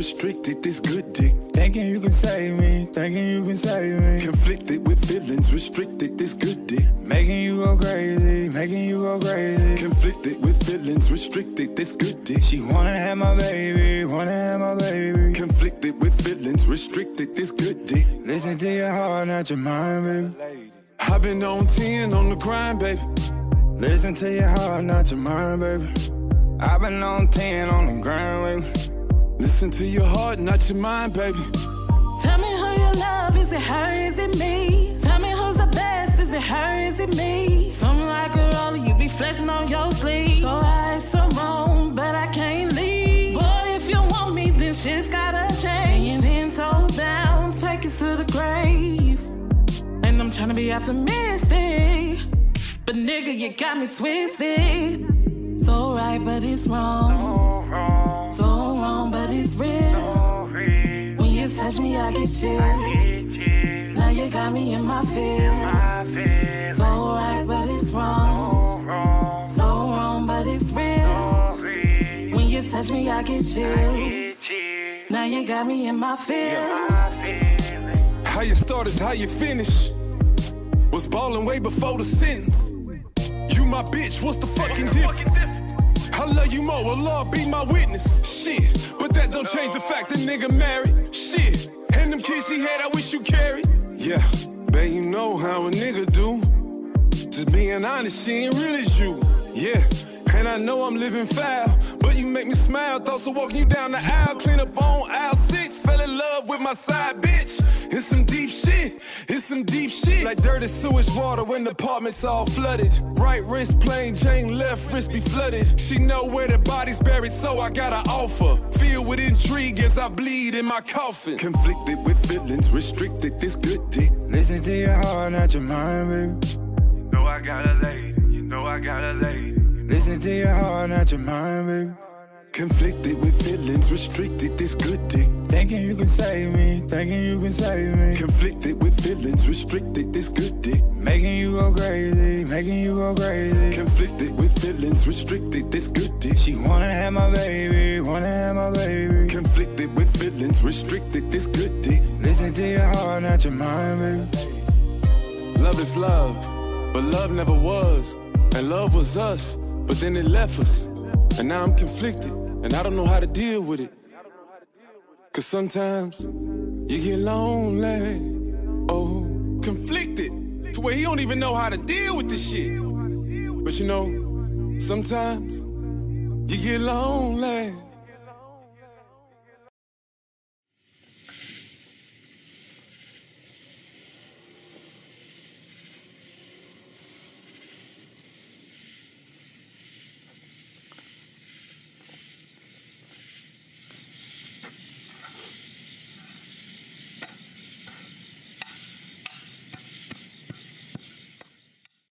restricted, this good dick. Thinking you can save me, thinking you can save me. Conflicted with feelings, restricted, this good dick. Making you go crazy, making you go crazy. Conflicted with feelings, restricted, this good dick. She wanna have my baby, wanna have my baby. Conflicted with feelings, restricted, this good dick. Listen to your heart, not your mind, baby. I've been on 10 on the grind, baby. Listen to your heart, not your mind, baby. I've been on 10 on the grind, baby. Listen to your heart, not your mind, baby. Tell me who you love, is it her, is it me? Tell me who's the best, is it her, is it me? Something like a roller, you be flexing on your sleeve. So I so wrong, but I can't leave. Boy, if you want me, then shit's gotta change. Ten toes down, take it to the grave. And I'm trying to be optimistic. But nigga, you got me twisted. So right, but it's wrong. It's real. When you touch me, I get chills. Now you got me in my feelings. So right, but it's wrong. So wrong, but it's real. When you touch me, I get chills. Now you got me in my feelings. How you start is how you finish. Was ballin' way before the sentence. You my bitch, what's the fucking difference? I love you more, Allah be my witness. Shit, but that don't change the fact that nigga married. Shit, and them kids he had, I wish you carried. Yeah, babe, you know how a nigga do. Just being honest, she ain't real as you. Yeah, and I know I'm living foul, but you make me smile. Thoughts of walking you down the aisle, clean up on aisle six. Fell in love with my side bitch. It's some deep shit, it's some deep shit. Like dirty sewage water when the apartment's all flooded. Right wrist plain Jane, left wrist be flooded. She know where the body's buried, so I got an offer. Filled with intrigue as I bleed in my coffin. Conflicted with feelings, restricted this good dick. Listen to your heart, not your mind, baby. You know I got a lady, you know I got a lady. Listen to your heart, not your mind, baby. Conflicted with feelings, restricted this good dick. Thinking you can save me, thinking you can save me. Conflicted with feelings, restricted this good dick. Making you go crazy, making you go crazy. Conflicted with feelings, restricted this good dick. She wanna have my baby, wanna have my baby. Conflicted with feelings, restricted this good dick. Listen to your heart, not your mind, baby. Love is love, but love never was. And love was us, but then it left us. And now I'm conflicted, and I don't know how to deal with it. Cause sometimes you get lonely, oh, conflicted, to where he don't even know how to deal with this shit. But you know, sometimes you get lonely.